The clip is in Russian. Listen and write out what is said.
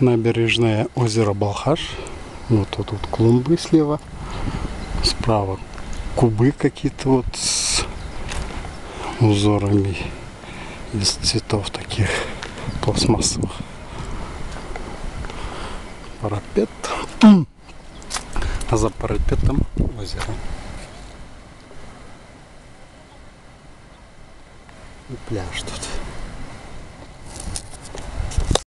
Набережное озера Балхаш. Вот тут, вот клумбы слева. Справа кубы какие-то вот с узорами из цветов таких пластмассовых. Парапет. А за парапетом озеро. И пляж тут.